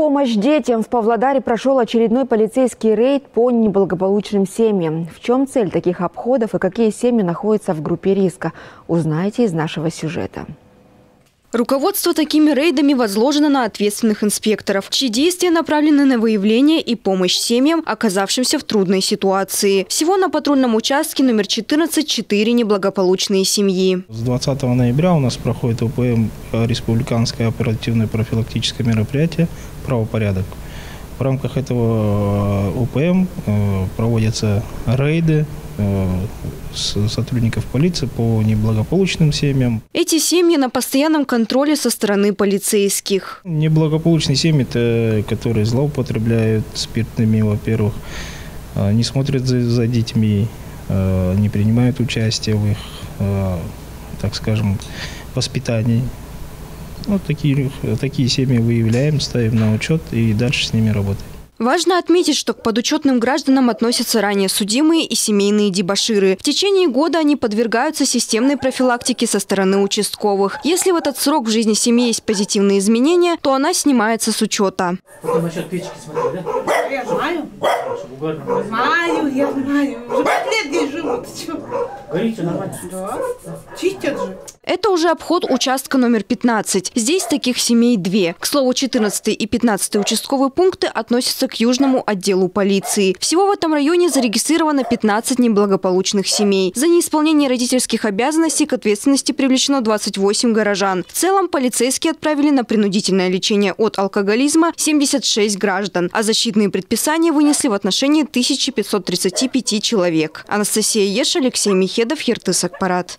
помощь детям в Павлодаре прошел очередной полицейский рейд по неблагополучным семьям. В чем цель таких обходов и какие семьи находятся в группе риска, узнаете из нашего сюжета. Руководство такими рейдами возложено на ответственных инспекторов, чьи действия направлены на выявление и помощь семьям, оказавшимся в трудной ситуации. Всего на патрульном участке номер 14 4 неблагополучные семьи. С 20 ноября у нас проходит УПМ «Республиканское оперативное профилактическое мероприятие «Правопорядок». В рамках этого УПМ э, проводятся рейды э, сотрудников полиции по неблагополучным семьям. Эти семьи на постоянном контроле со стороны полицейских. Неблагополучные семьи, это которые злоупотребляют спиртными, во-первых, а, не смотрят за, за детьми, а, не принимают участие в их, так скажем, воспитании. Вот такие, такие семьи выявляем, ставим на учет и дальше с ними работаем. Важно отметить, что к подучетным гражданам относятся ранее судимые и семейные дебаширы. В течение года они подвергаются системной профилактике со стороны участковых. Если в этот срок в жизни семьи есть позитивные изменения, то она снимается с учета. Вот насчет печки смотри, да? Я знаю. Я знаю. Уже пять лет здесь живут. Чё? Горит все нормально? Да. Чистят же. Это уже обход участка номер 15. Здесь таких семей две. К слову, 14 и 15 участковые пункты относятся к южному отделу полиции. Всего в этом районе зарегистрировано 15 неблагополучных семей. За неисполнение родительских обязанностей к ответственности привлечено 28 горожан. В целом полицейские отправили на принудительное лечение от алкоголизма 76 граждан, а защитные предписания вынесли в отношении 1535 человек. Анастасия Еш, Алексей Михедов, Хертыс Акпарат.